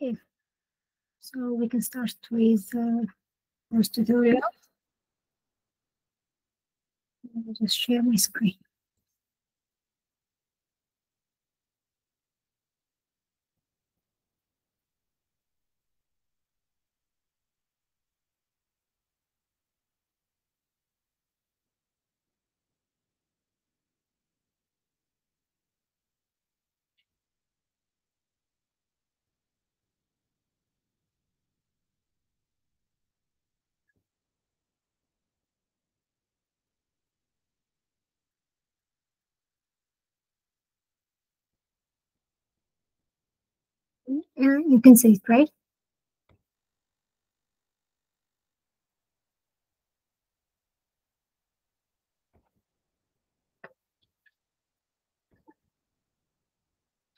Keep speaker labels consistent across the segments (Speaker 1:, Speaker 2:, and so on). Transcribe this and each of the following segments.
Speaker 1: Okay, so we can start with uh, first tutorial. I'll just share my screen. Uh, you can see it, right?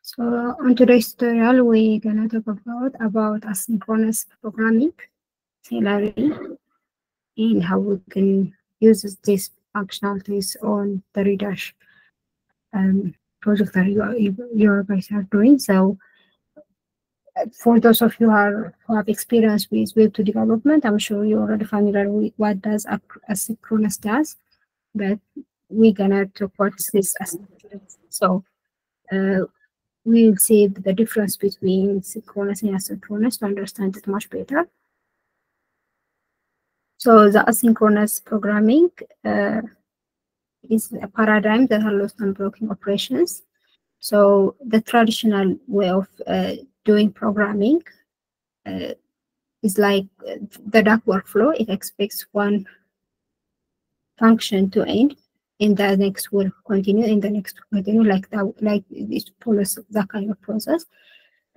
Speaker 1: So on today's tutorial, we're gonna talk about about asynchronous programming, Celery, and how we can use these functionalities on the Redash um, project that you, are, you guys are doing. So for those of you who, are, who have experience with Web2 development, I'm sure you're already familiar with what does asynchronous does, but we're gonna talk about this asynchronous. So uh, we'll see the difference between synchronous and asynchronous to understand it much better. So the asynchronous programming uh, is a paradigm that allows non-blocking operations. So the traditional way of uh, doing programming uh, is like uh, the DAG workflow. It expects one function to end and the next will continue in the next will continue like that like it follows that kind of process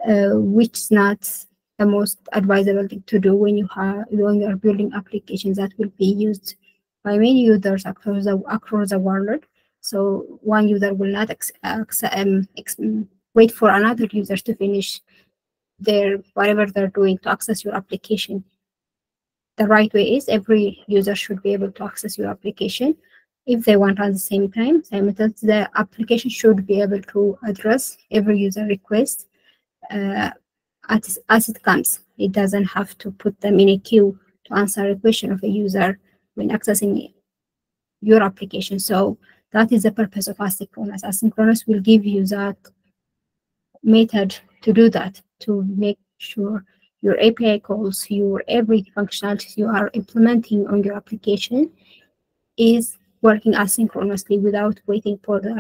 Speaker 1: uh, which is not the most advisable thing to do when you have when you are building applications that will be used by many users across the across the world so one user will not um, wait for another user to finish their whatever they're doing to access your application the right way is every user should be able to access your application if they want at the same time, Same simultaneously, the application should be able to address every user request uh, as, as it comes. It doesn't have to put them in a queue to answer a question of a user when accessing your application. So that is the purpose of asynchronous. Asynchronous will give you that method to do that, to make sure your API calls, your every functionality you are implementing on your application is working asynchronously without waiting for the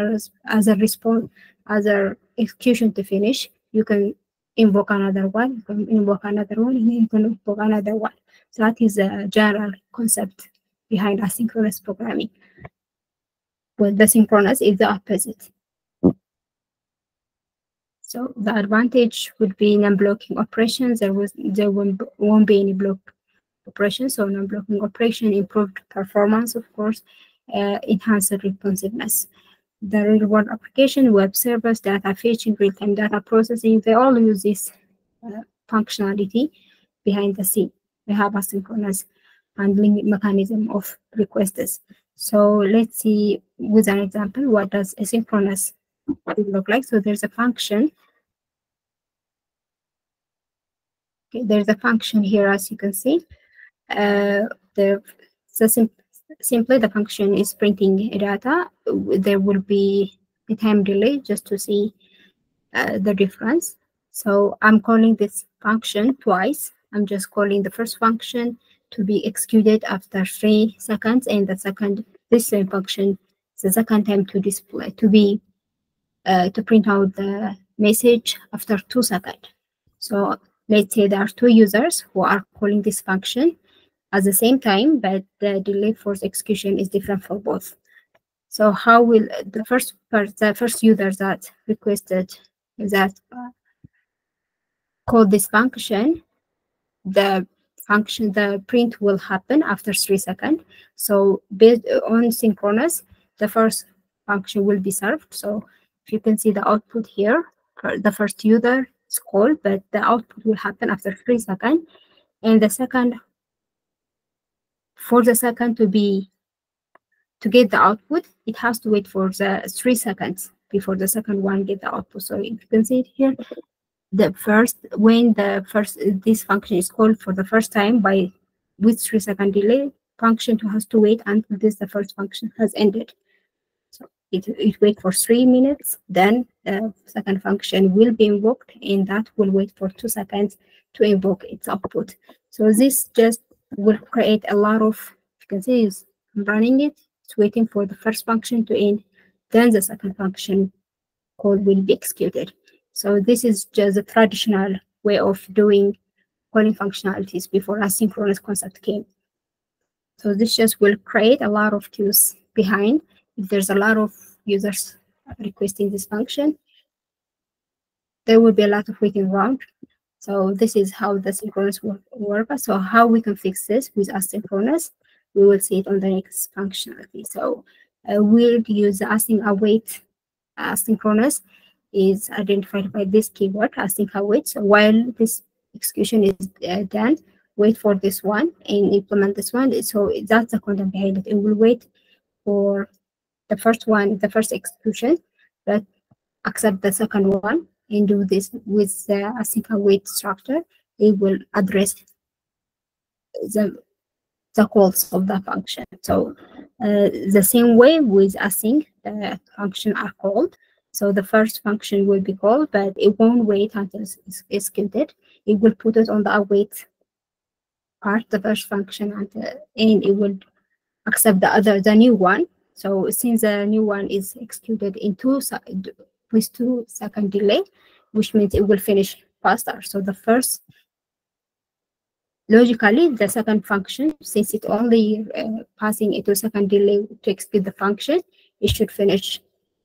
Speaker 1: other response, as other execution to finish. You can invoke another one, you can invoke another one, and you can invoke another one. So that is a general concept behind asynchronous programming. Well, the synchronous is the opposite. So the advantage would be non-blocking operations. There was there won't, won't be any block operations. So non-blocking operation improved performance, of course, uh, enhanced responsiveness. The real world application, web servers, data fetching, real-time data processing, they all use this uh, functionality behind the scene. They have asynchronous handling mechanism of requests. So let's see with an example, what does asynchronous look like? So there's a function. Okay, there's a function here, as you can see. Uh, the, the simply the function is printing data. There will be a time delay just to see uh, the difference. So I'm calling this function twice. I'm just calling the first function to be executed after three seconds and the second, this same function, the second time to display, to be, uh, to print out the message after two seconds. So let's say there are two users who are calling this function at the same time, but the delay for the execution is different for both. So how will the first part, the first user that requested that call this function, the function, the print will happen after three seconds. So based on synchronous, the first function will be served. So if you can see the output here, the first user is called, but the output will happen after three seconds. And the second for the second to be to get the output, it has to wait for the three seconds before the second one get the output. So you can see it here. the first when the first this function is called for the first time by with three second delay function has to wait until this the first function has ended it, it wait for three minutes then the second function will be invoked and that will wait for two seconds to invoke its output so this just will create a lot of you can see is running it it's waiting for the first function to end then the second function call will be executed so this is just a traditional way of doing calling functionalities before asynchronous concept came. So this just will create a lot of queues behind. If there's a lot of users requesting this function, there will be a lot of waiting around. So this is how the synchronous will work. So how we can fix this with asynchronous, we will see it on the next functionality. So uh, we'll use async await asynchronous is identified by this keyword async await. So while this execution is uh, done, wait for this one and implement this one. So that's the content behind it. It will wait for the first one, the first execution, but accept the second one and do this with the async await structure. It will address the the calls of the function. So uh, the same way with async, the function are called. So the first function will be called, but it won't wait until it's executed. It will put it on the await part, the first function, uh, and it will accept the other, the new one. So since the new one is executed in two with two second delay, which means it will finish faster. So the first, logically, the second function, since it only uh, passing into second delay to execute the function, it should finish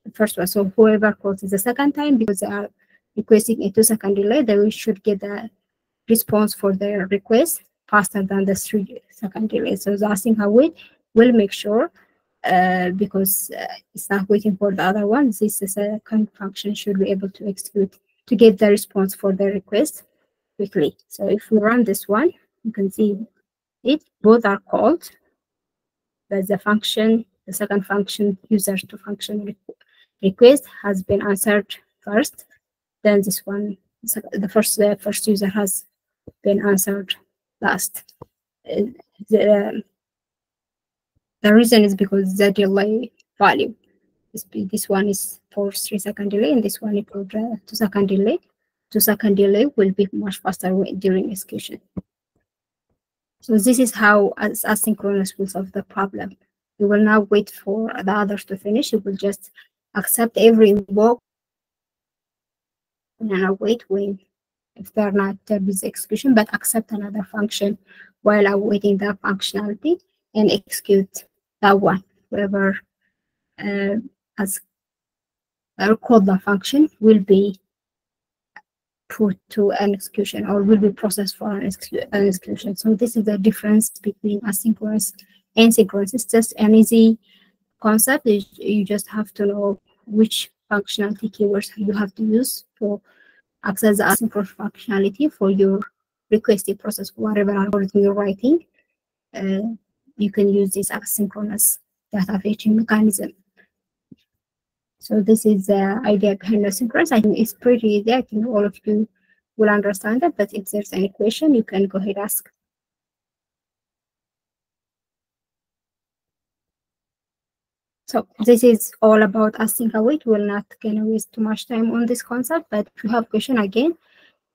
Speaker 1: the first one. So whoever calls it the second time, because they are requesting a two second delay, they should get the response for their request faster than the three second delay. So the async await will make sure uh, because uh, it's not waiting for the other one. This second function should be able to execute to get the response for the request quickly. So if we run this one, you can see it. Both are called, but the function, the second function, user to function request has been answered first, then this one, the first the first user has been answered last. Uh, the, the reason is because the delay value. This, this one is for three second delay, and this one is for two second delay. Two second delay will be much faster during execution. So this is how as asynchronous will solve the problem. We will not wait for the others to finish. It will just accept every invoke and then await when if they're not there is execution, but accept another function while awaiting that functionality and execute that one. Whoever uh, has uh, called the function will be put to an execution or will be processed for an, an execution. So this is the difference between asynchronous and synchronous. It's just an easy concept. You just have to know which functionality keywords you have to use to access the asynchronous functionality for your requested process, whatever algorithm you're writing. Uh, you can use this asynchronous data fetching mechanism. So this is the idea behind asynchronous. I think it's pretty easy. I think all of you will understand that, but if there's any question, you can go ahead ask. So this is all about async await. We're not gonna waste too much time on this concept, but if you have question again,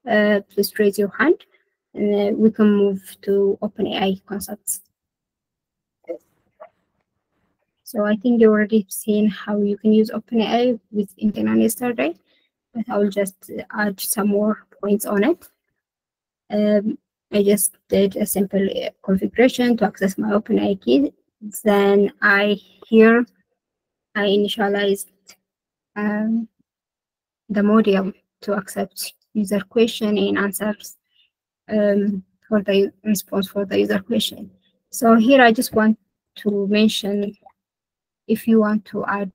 Speaker 1: uh, please raise your hand and uh, we can move to OpenAI concepts. So I think you already seen how you can use OpenAI with Internet yesterday, but I will just add some more points on it. Um, I just did a simple uh, configuration to access my OpenAI key. Then I here I initialized um, the module to accept user question and answers um, for the response for the user question. So here I just want to mention if you want to add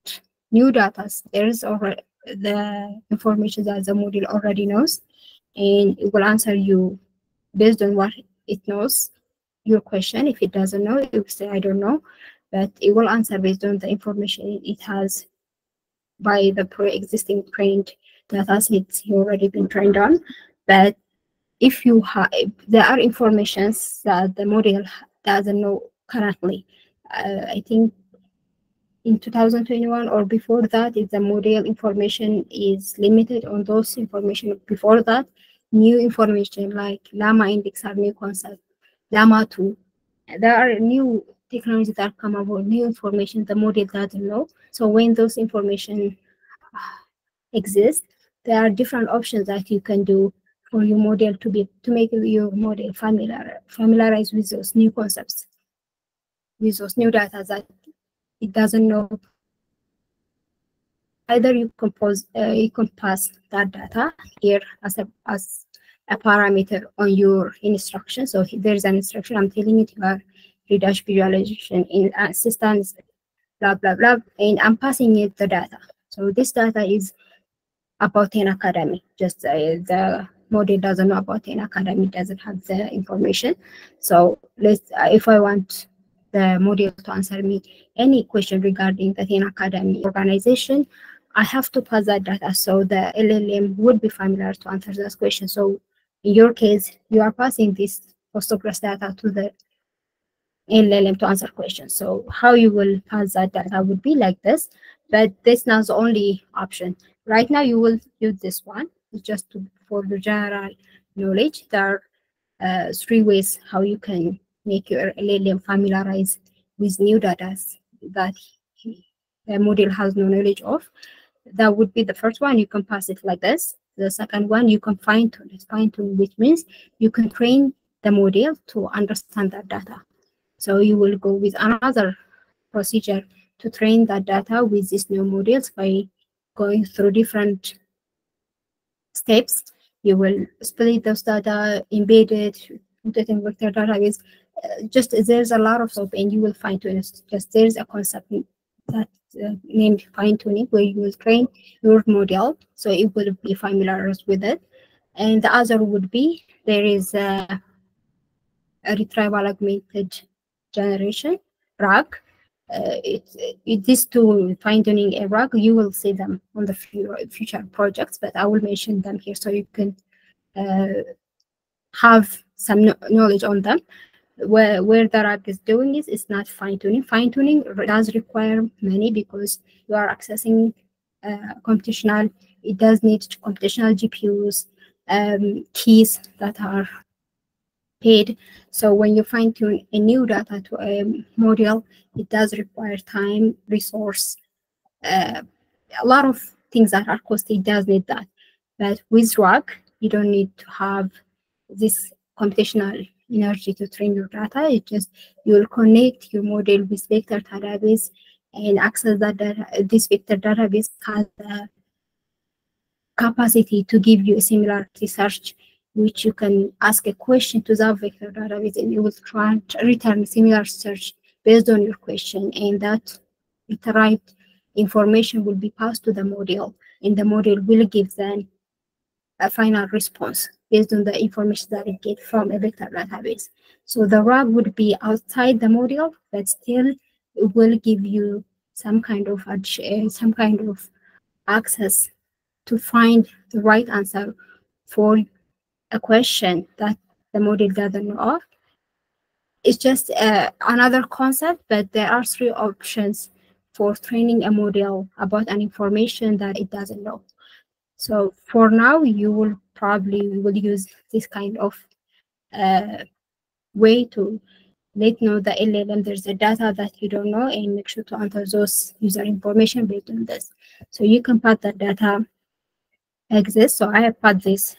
Speaker 1: new data, there is already the information that the model already knows and it will answer you based on what it knows your question. If it doesn't know, it will say, I don't know but it will answer based on the information it has by the pre-existing trained data sets you already been trained on. But if you have, there are informations that the model doesn't know currently. Uh, I think in 2021 or before that, if the model information is limited on those information before that, new information like LlamaIndex are new concept, Llama 2. There are new technologies that come about, new information the model doesn't know. So when those information uh, exist, there are different options that you can do for your model to be to make your model familiar familiarize with those new concepts, with those new data that it doesn't know. Either you compose uh, you can pass that data here as a as a parameter on your instruction. So there's an instruction I'm telling it you are redash visualization in assistance, blah blah blah, and I'm passing it the data. So this data is about an academy. Just uh, the model doesn't know about an academy, doesn't have the information. So let's uh, if I want the model to answer me any question regarding the Athena Academy organization, I have to pass that data so the LLM would be familiar to answer those questions. So in your case, you are passing this Postgres data to the LLM to answer questions. So how you will pass that data would be like this, but this not the only option. Right now you will use this one just to, for the general knowledge. There are uh, three ways how you can make your LLM familiarize with new data that the model has no knowledge of. That would be the first one. You can pass it like this. The second one, you can fine tune. Fine tune, which means you can train the model to understand that data. So you will go with another procedure to train that data with these new models by going through different steps. You will split those data, embed it, put it in vector database. Just there's a lot of stuff, and you will fine tune it. Just there's a concept that uh, named fine tuning where you will train your model so it will be familiar with it. And the other would be there is a, a retrieval augmented generation RAG. Uh, it, it is to fine tuning a RAG. You will see them on the future projects, but I will mention them here so you can uh, have some knowledge on them. Where, where the RAG is doing is it's not fine tuning. Fine tuning does require many because you are accessing uh, computational. It does need computational GPUs, um, keys that are paid. So when you fine tune a new data to a model, it does require time, resource, uh, a lot of things that are costly does need that. But with RAG, you don't need to have this computational energy to train your data. It just you'll connect your model with vector database and access that data. This vector database has the capacity to give you a similarity search which you can ask a question to that vector database and it will try to return similar search based on your question and that right information will be passed to the model and the model will give them a final response based on the information that it get from a vector database. So the RAG would be outside the model, but still it will give you some kind of some kind of access to find the right answer for a question that the model doesn't know of. It's just uh, another concept, but there are three options for training a model about an information that it doesn't know. So for now, you will probably we will use this kind of uh, way to let know the LLM there's a data that you don't know and make sure to enter those user information based on this. So you can put that data exists. So I have put this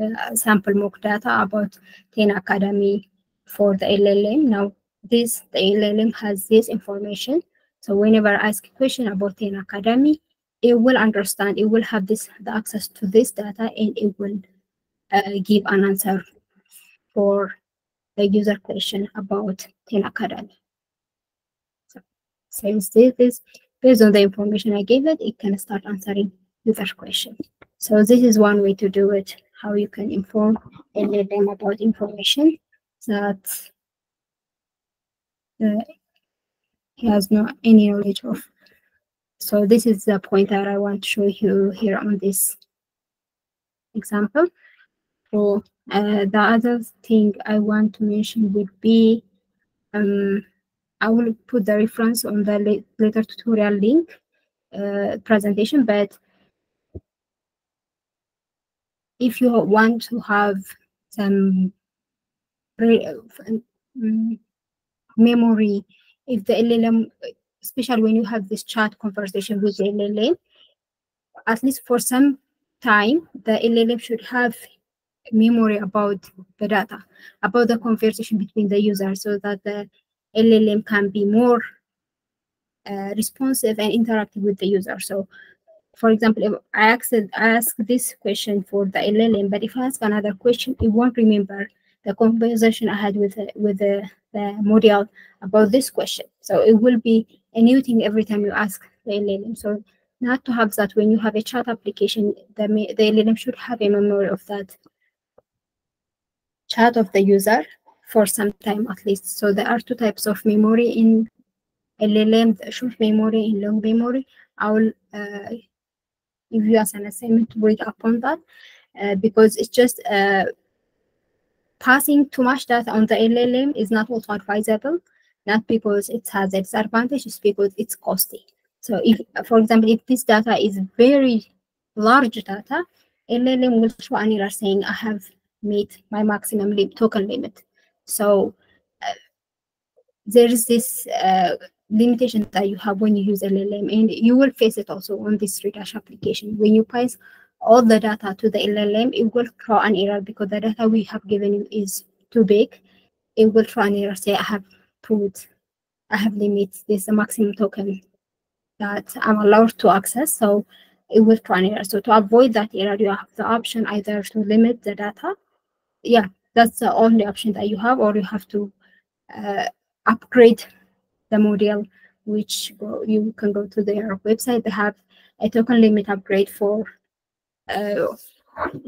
Speaker 1: uh, sample mock data about Ten Academy for the LLM. Now this, the LLM has this information. So whenever I ask a question about Ten Academy, it will understand, it will have this the access to this data and it will uh, give an answer for the user question about Ten. So since this is based on the information I gave it, it can start answering user question. So this is one way to do it how you can inform and let them about information that uh, he has no any knowledge of. So this is the point that I want to show you here on this example. So uh, the other thing I want to mention would be um, I will put the reference on the later tutorial link uh, presentation, but if you want to have some um, memory, if the LLM, especially when you have this chat conversation with the LLM, at least for some time, the LLM should have memory about the data, about the conversation between the user so that the LLM can be more uh, responsive and interactive with the user. So for example, if I ask, ask this question for the LLM, but if I ask another question, it won't remember the conversation I had with the, with the, the model about this question. So it will be a new thing every time you ask the LLM. So not to have that when you have a chat application, the, the LLM should have a memory of that chat of the user for some time at least. So there are two types of memory in LLM, short memory and long memory. I will uh, give you as an assignment to read upon that uh, because it's just uh, passing too much data on the LLM is not also advisable, not because it has it's because it's costly. So if, for example, if this data is very large data, LLM will show an error saying I have meet my maximum token limit. So uh, there is this uh, limitation that you have when you use LLM, and you will face it also on this Redash application. When you pass all the data to the LLM, it will throw an error because the data we have given you is too big. It will throw an error, say I have I have limits, this is the maximum token that I'm allowed to access. So it will throw an error. So to avoid that error, you have the option either to limit the data yeah, that's the only option that you have, or you have to uh, upgrade the model, which you can go to their website. They have a token limit upgrade for uh,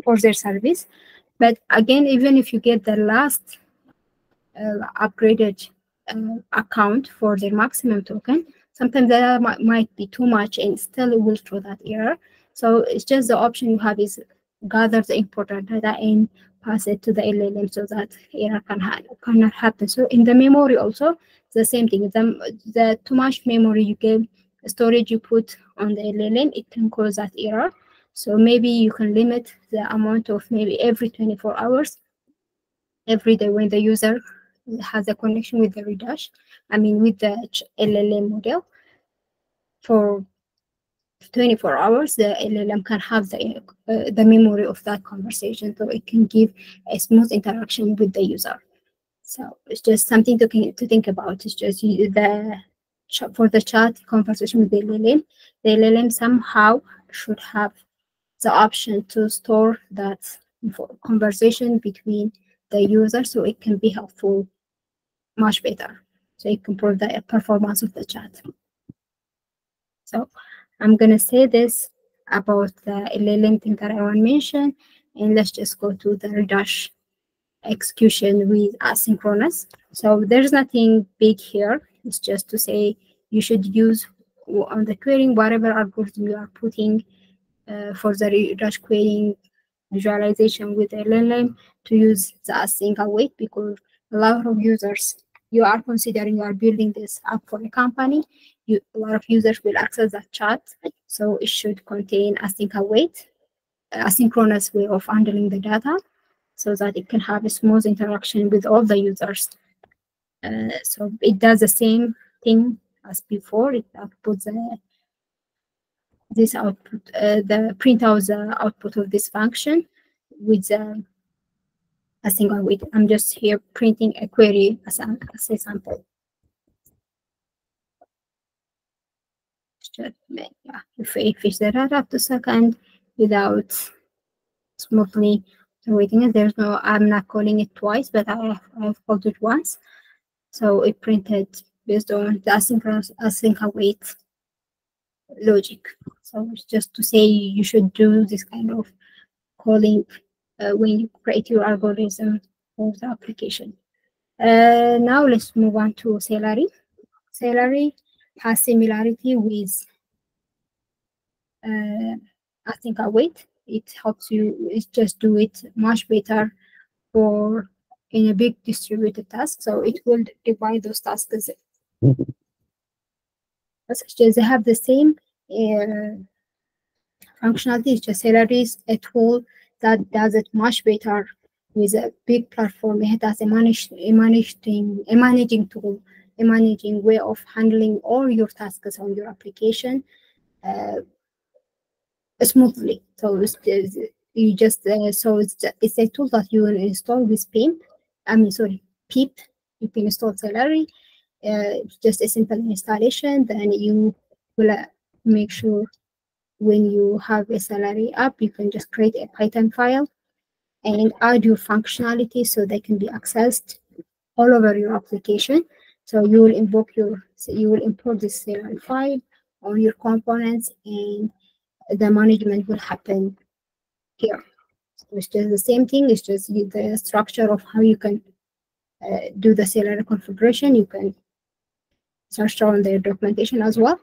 Speaker 1: for their service. But again, even if you get the last uh, upgraded uh, account for their maximum token, sometimes that might, be too much and still will throw that error. So it's just the option you have is gather the important data and pass it to the LLM so that error can ha cannot happen. So in the memory also, the same thing. The, the too much memory you give, storage you put on the LLM, it can cause that error. So maybe you can limit the amount of maybe every 24 hours, every day when the user has a connection with the Redash, I mean with the LLM model for 24 hours, the LLM can have the, uh, the memory of that conversation, so it can give a smooth interaction with the user. So it's just something to, to think about. It's just the for the chat conversation with the LLM, the LLM somehow should have the option to store that conversation between the user so it can be helpful much better. So it can improve the performance of the chat. So I'm going to say this about the LLM thing that I want to mention, and let's just go to the Redash execution with asynchronous. So there's nothing big here. It's just to say you should use on the querying whatever algorithm you are putting uh, for the Redash querying visualization with LLM to use the async await because a lot of users you are considering you are building this app for a company you, a lot of users will access that chat. So it should contain async await, asynchronous way of handling the data so that it can have a smooth interaction with all the users. Uh, so it does the same thing as before. It outputs uh, this output, uh, the print out the output of this function with the async await. I'm just here printing a query as a, as a sample. if, if it's the right up to second without smoothly waiting it, there's no, I'm not calling it twice, but I, I've called it once. So it printed based on the asynchronous async await logic. So it's just to say you should do this kind of calling when you create your algorithm for the application. Uh, now let's move on to Celery. Celery has similarity with uh, async await it helps you it just do it much better for in a big distributed task. So it will divide those tasks. Just they have the same uh, functionality. It's just is a tool that does it much better with a big platform. It has a, manage, a managing a managing tool, a managing way of handling all your tasks on your application uh, smoothly. So you just uh, so it's it's a tool that you install with PIMP. I mean, sorry, PEEP. You can install Celery. Uh, just a simple installation. Then you will uh, make sure when you have a Celery app, you can just create a Python file and add your functionality so they can be accessed all over your application. So you will invoke your, so you will import this Celery file on your components and the management will happen here. So it's just the same thing, it's just the structure of how you can uh, do the Celery configuration. You can search on their documentation as well.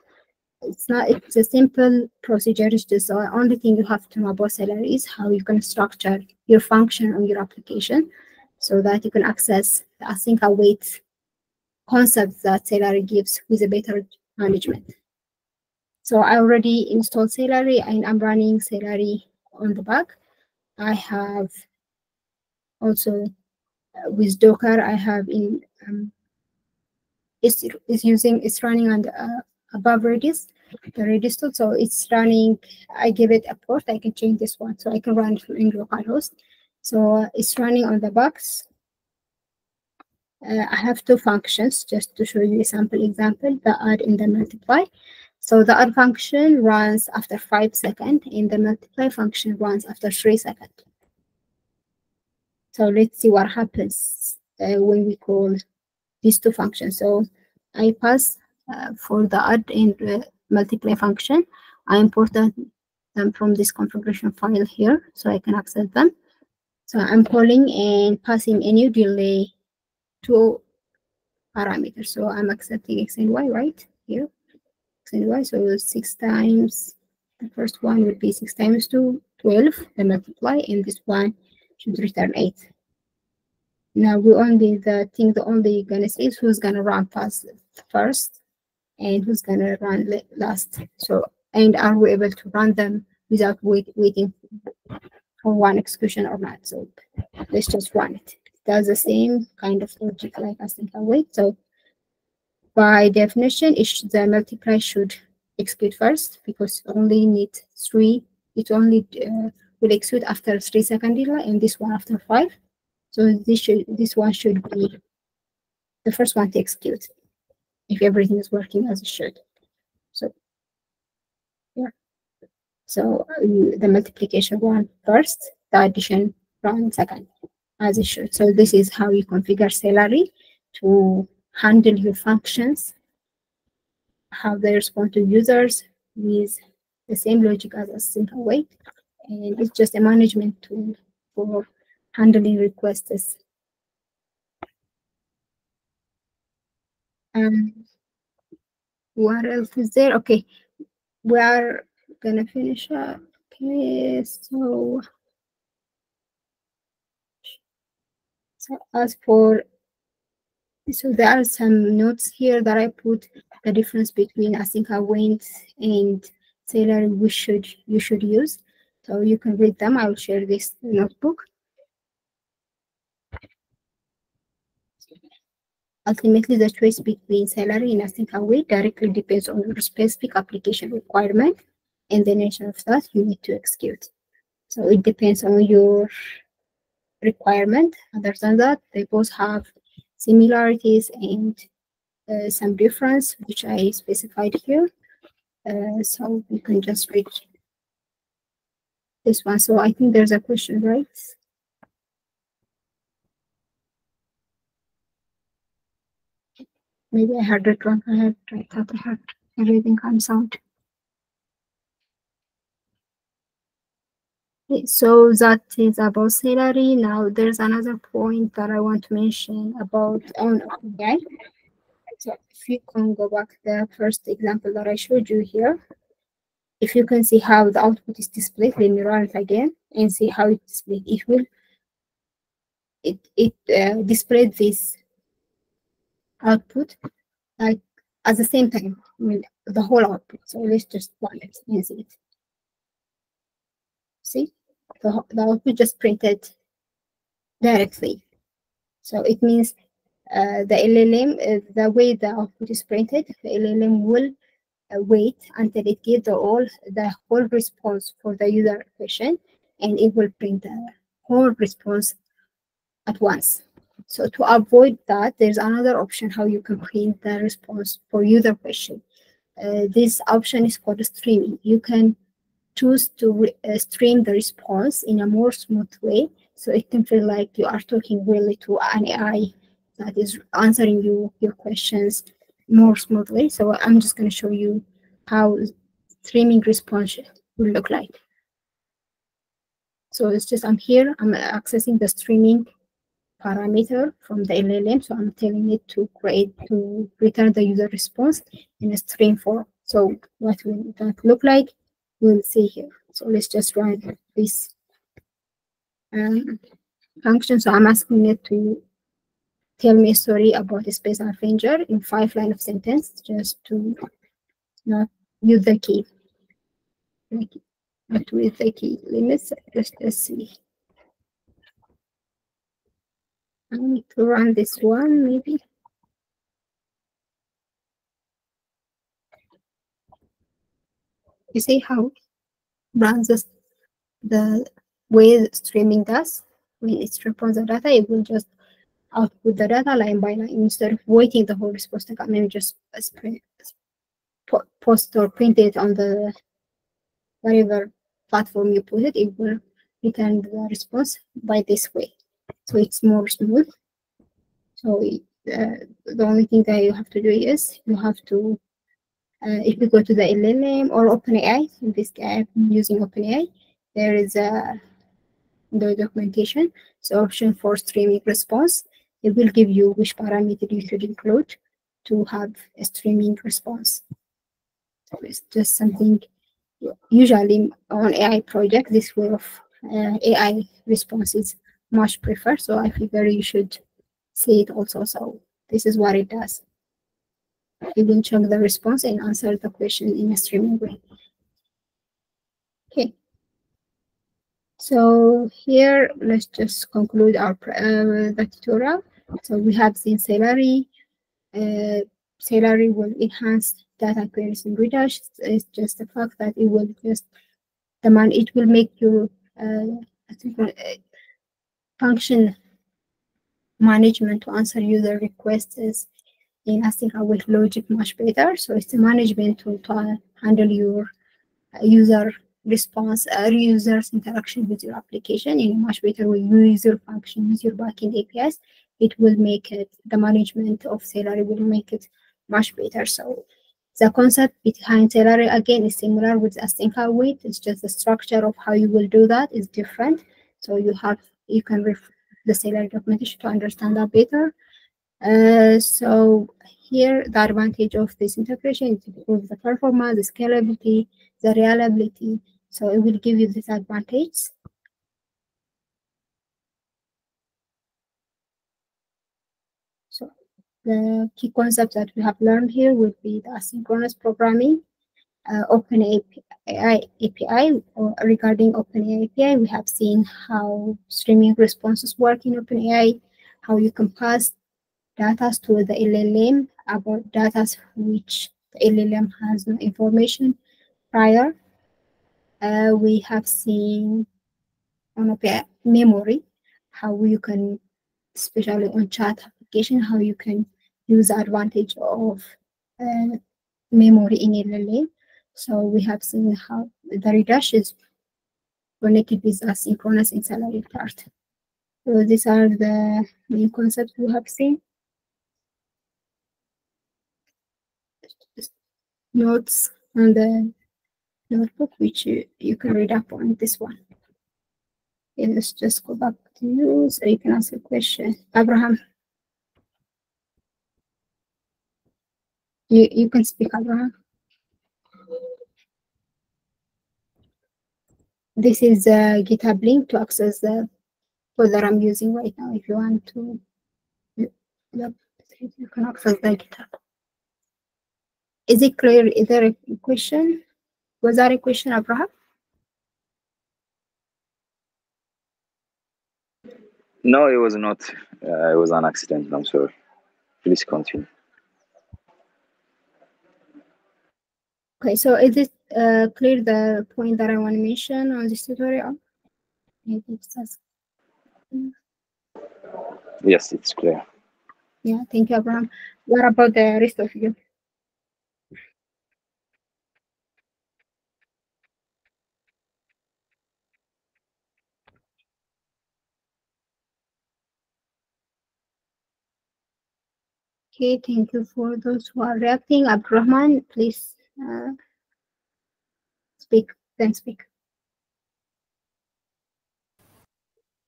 Speaker 1: It's not, it's a simple procedure. It's just the only thing you have to know about Celery is how you can structure your function on your application so that you can access the async await concept that Celery gives with a better management. So I already installed Celery and I'm running Celery on the back. I have also uh, with Docker, I have in um, it's, it's using it's running on the uh, above Redis, the Redis tool. So it's running. I give it a port. I can change this one, so I can run in localhost. So uh, it's running on the box. Uh, I have two functions just to show you a sample example, the add and the multiply. So the add function runs after five seconds and the multiply function runs after three seconds. So let's see what happens uh, when we call these two functions. So I pass uh, for the add and uh, multiply function. I imported them from this configuration file here so I can access them. So I'm calling and passing a new delay to parameters. So I'm accepting x and y right here. X and y. So six times the first one would be six times two, 12, the multiply, and this one should return 8. Now we only the thing the only gonna say is who's gonna run first and who's gonna run last. So and are we able to run them without wait, waiting for one execution or not? So let's just run it. It does the same kind of logic like async await. So by definition, the multiply should execute first because only need three. It only uh, will execute after three second delay and this one after five. So this should this one should be the first one to execute if everything is working as it should. So yeah. So uh, the multiplication one first, the addition run second, as it should. So this is how you configure Celery to handle your functions, how they respond to users with the same logic as a async await. And it's just a management tool for handling requests. Um, what else is there? Okay, we are gonna finish up. Okay, so so as for so there are some notes here that I put the difference between async await and Celery we should you should use. So you can read them. I will share this notebook. Ultimately, the choice between Celery and async await directly depends on your specific application requirement and the nature of that you need to execute. So it depends on your requirement. Other than that, they both have similarities and uh, some difference, which I specified here. Uh, so you can just read this one. So I think there's a question, right? Maybe I had it wrong. I had I thought I had everything comes out. Okay, so that is about Celery. Now there's another point that I want to mention about on okay. So if you can go back the first example that I showed you here. if you can see how the output is displayed, let me run it again and see how it's displayed. It will it it uh, displayed this output like at the same time. I mean the whole output. So let's just run it and see it. See the the output just printed directly. So it means uh, the LLM, uh, the way the output is printed, the LLM will uh, wait until it gives the all the whole response for the user question, and it will print the whole response at once. So to avoid that, there's another option how you can print the response for user question. Uh, this option is called streaming. You can choose to uh, stream the response in a more smooth way, so it can feel like you are talking really to an AI that is answering you your questions more smoothly. So I'm just going to show you how streaming response will look like. So it's just I'm here, I'm accessing the streaming parameter from the LLM. So I'm telling it to create to return the user response in a stream form. So what will that look like? We'll see here. So let's just run this um, function. So I'm asking it to tell me a story about a space Avenger in five line of sentence just to not use the key. But with the key limits, just let's see. I need to run this one maybe. You see how runs this, the way streaming does when it responds the data, it will just output the data line by line instead of waiting the whole response to come maybe just post or print it on the whatever platform you put it, it will return the response by this way. So it's more smooth. So uh, the only thing that you have to do is you have to, uh, if you go to the LLM or OpenAI, in this case using OpenAI, there is a the documentation, so option for streaming response. It will give you which parameter you should include to have a streaming response. So it's just something usually on AI project, this way of uh, AI response is much prefer. So I figure you should see it also. So this is what it does. You will check the response and answer the question in a streaming way. Okay. So here, let's just conclude our uh, the tutorial. So we have seen Celery. Uh, Celery will enhance data queries in Redash. It's just the fact that it will just the man it will make think, uh, function management to answer user requests is in Async with logic much better. So it's a management tool to handle your uh, user response, uh, users interaction with your application in a much better way. Use your function, use your backend APIs. It will make it, the management of Celery will make it much better. So the concept behind Celery again is similar with Async Await. It's just the structure of how you will do that is different. So you have, you can refer the Celery documentation to understand that better. Uh, so here, the advantage of this integration is to improve the performance, the scalability, the reliability, so it will give you this advantage. So the key concepts that we have learned here will be the asynchronous programming, uh, Open API, API or regarding Open API, we have seen how streaming responses work in Open OpenAI, how you can pass data to the LLM about data which the LLM has no information prior uh, we have seen on memory, how you can, especially on chat application, how you can use advantage of uh, memory in LLM. So we have seen how the Redash is connected with asynchronous in Celery part. So these are the main concepts we have seen. Notes on the notebook, which you, you can read up on this one. Let's just go back to you so you can ask a question. Abraham. You, you can speak, Abraham. This is a GitHub link to access the folder I'm using right now. If you want to, you can access the GitHub. Is it clear? Is there a question? Was that a question, Abraham?
Speaker 2: No, it was not. Uh, it was an accident. I'm sorry. Please continue.
Speaker 1: Okay, so is it uh, clear the point that I want to mention on this tutorial? Maybe it says.
Speaker 2: Yes, it's clear.
Speaker 1: Yeah, thank you, Abraham. What about the rest of you? Okay, thank you for those who are reacting. Abdurrahman, please uh, speak, then speak.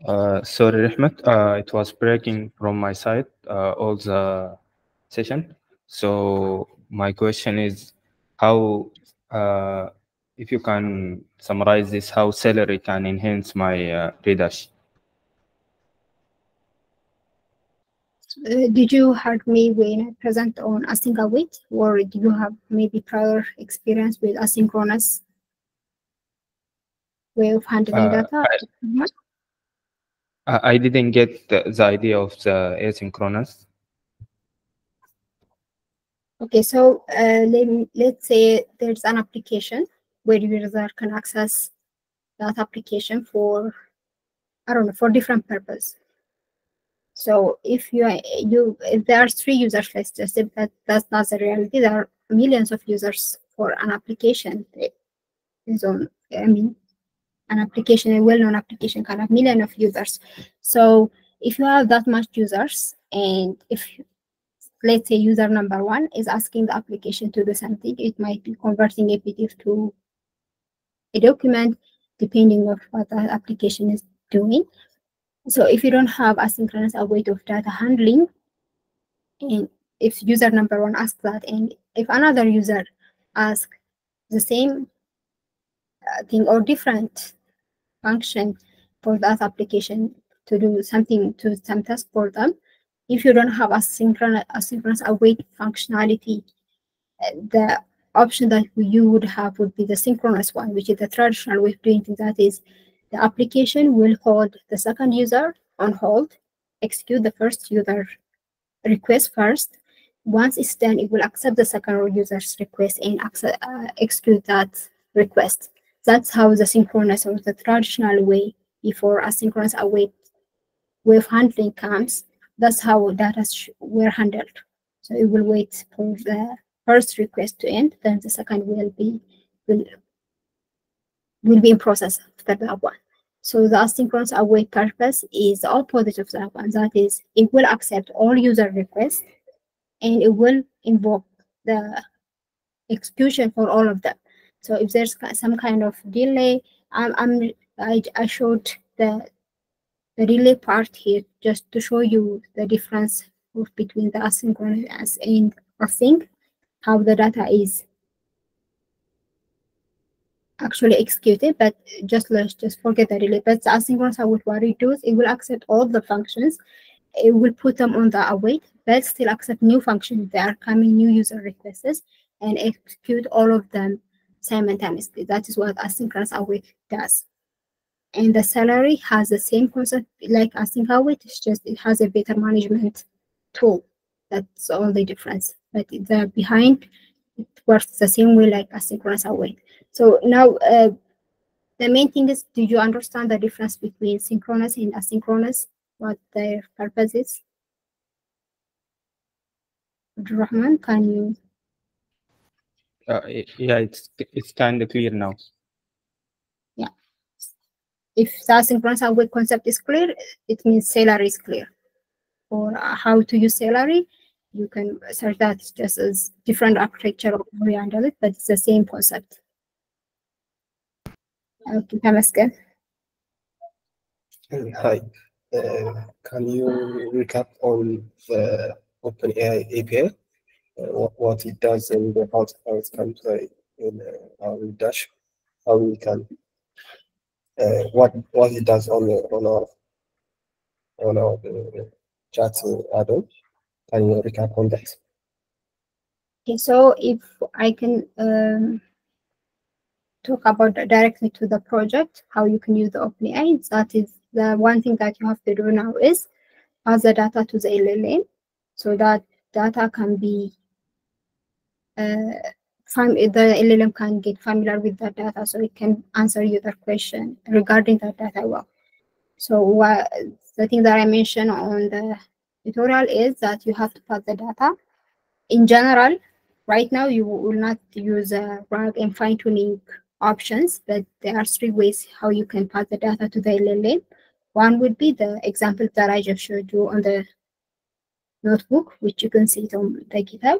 Speaker 3: Uh, sorry, Rahmat, uh, it was breaking from my side uh, all the session. So my question is how, uh, if you can summarize this, how Celery can enhance my uh, readership?
Speaker 1: Uh, did you heard me when I present on async await, or do you have maybe prior experience with asynchronous way of handling
Speaker 3: Uh,
Speaker 1: data?
Speaker 3: I- I didn't get the, the idea of the asynchronous.
Speaker 1: Okay, so uh, let me, let's say there's an application where user can access that application for, I don't know, for different purpose. So if you you if there are three users, let's just say that that's not the reality. There are millions of users for an application. that is on, I mean, an application, a well-known application can have million of users. So if you have that much users, and if let's say user number one is asking the application to do something, it might be converting a PDF to a document, depending of what the application is doing. So if you don't have asynchronous await of data handling, and if user number one asks that, and if another user asks the same uh, thing or different function for that application to do something to some task for them, if you don't have asynchronous asynchronous await functionality, uh, the option that you would have would be the synchronous one, which is the traditional way of doing things. That is, the application will hold the second user on hold, execute the first user request first. Once it's done, it will accept the second user's request and accept, uh, execute that request. That's how the synchronous or the traditional way before asynchronous await of handling comes. That's how data were handled. So it will wait for the first request to end, then the second will be will, will be in process after that one. So the asynchronous await purpose is the opposite of that one. That is, it will accept all user requests and it will invoke the execution for all of them. So if there's some kind of delay, I'm, I'm I, I showed the the delay part here just to show you the difference between the asynchronous and async, how the data is actually execute it, but just let's just forget the delay. But asynchronous await what it does, it will accept all the functions, it will put them on the await, but still accept new functions. There are coming new user requests and execute all of them simultaneously. That is what asynchronous await does. And the Celery has the same concept like async await, it's just it has a better management tool. That's all the difference. But the behind it works the same way like asynchronous await. So now uh, the main thing is, do you understand the difference between synchronous and asynchronous? What their purpose is? Rahman, can you?
Speaker 3: Uh, yeah, it's it's kind of clear now. Yeah.
Speaker 1: If the asynchronous await concept is clear, it means Celery is clear. Or how to use Celery, you can search that just as different architecture of handle it, but it's the same concept. Okay, Tamaskar.
Speaker 4: Hi. Uh, Can you recap on the OpenAI API? uh, What what it does and how how it play in uh, our Dash? How we can uh, what what it does on the on our on our uh, chat add-on. Can you recap on that?
Speaker 1: Okay, so if I can um, talk about directly to the project, how you can use the OpenAI, that is the one thing that you have to do now is pass the data to the LLM so that data can be uh, the LLM can get familiar with the data so it can answer you the question regarding the data well. So what the thing that I mentioned on the tutorial is that you have to pass the data. In general, right now you will not use a RAG and fine tuning options, but there are three ways how you can pass the data to the LLM. One would be the example that I just showed you on the notebook, which you can see it on the GitHub.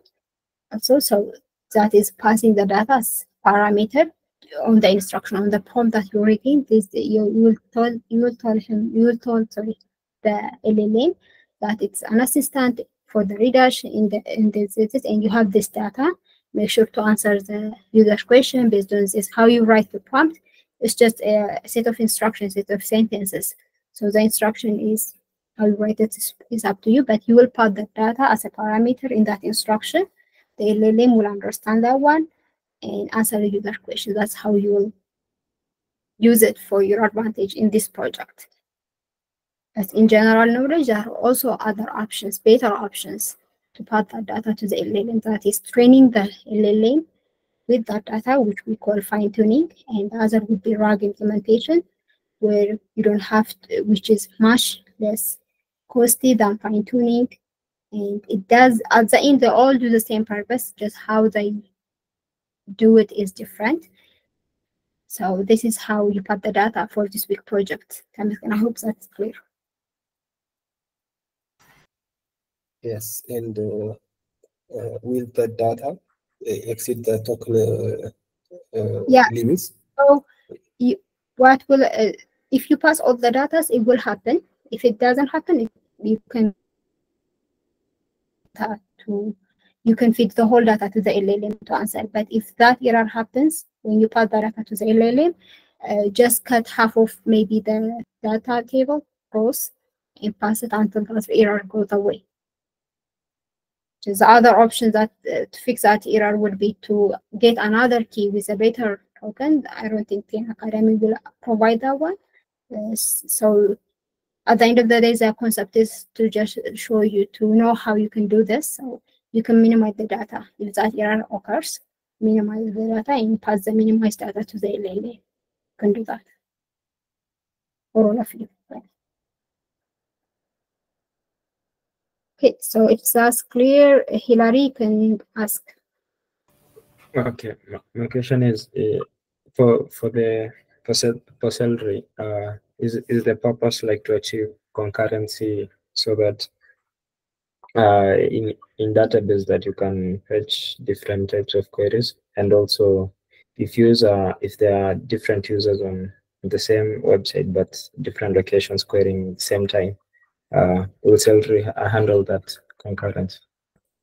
Speaker 1: Also, so that is passing the data as parameter on the instruction on the prompt that you're reading. This you, will tell you will tell him you will tell sorry the LLM that it's an assistant for the readers in the in this and you have this data. Make sure to answer the user's question based on this. How you write the prompt. It's just a set of instructions, set of sentences. So the instruction is how you write it is, is up to you, but you will put the data as a parameter in that instruction. The LLM will understand that one and answer the user question. That's how you will use it for your advantage in this project. But in general knowledge, there are also other options, better options to pass that data to the LLM. That is training the LLM with that data, which we call fine tuning, and the other would be RAG implementation, where you don't have to, which is much less costly than fine tuning. And it does, at the end, they all do the same purpose, just how they do it is different. So this is how you put the data for this week project. And I hope that's clear.
Speaker 4: Yes, and uh, uh, will the data uh, exceed the token uh, uh,
Speaker 1: Yeah.
Speaker 4: limits?
Speaker 1: So you, what will, uh, if you pass all the data, it will happen. If it doesn't happen, it, you can to you can feed the whole data to the LLM to answer. But if that error happens when you pass the data to the LLM, uh, just cut half of maybe the data table rows and pass it until that error goes away. The other option that uh, to fix that error would be to get another key with a better token. I don't think 10 Academy will provide that one. Uh, so at the end of the day, the concept is to just show you to know how you can do this. So you can minimize the data if that error occurs. Minimize the data and pass the minimized data to the LLM. You can do that for all of you. right? Okay, so if that's clear, Hilary can ask.
Speaker 5: Okay, my, question is uh, for for the for Celery, uh, is is the purpose like to achieve concurrency so that uh, in in database that you can fetch different types of queries and also if user if there are different users on the same website but different locations querying the same time, uh, will Celery handle that concurrent?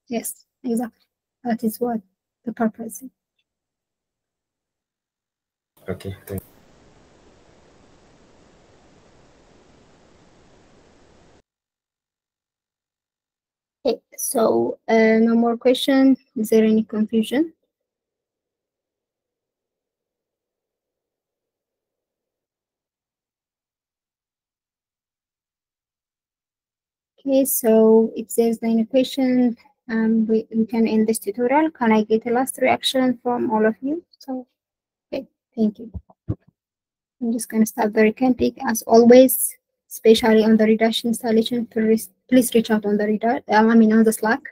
Speaker 1: Yes, exactly. That is what the purpose is.
Speaker 5: Okay, thank
Speaker 1: Okay, so uh, no more question. Is there any confusion? Okay, so if there's any question, um, we, we can end this tutorial. Can I get a last reaction from all of you? So, okay, thank you. I'm just gonna stop the recording as always, especially on the Redash installation. Please, please reach out on the Redash, um, I mean on the Slack.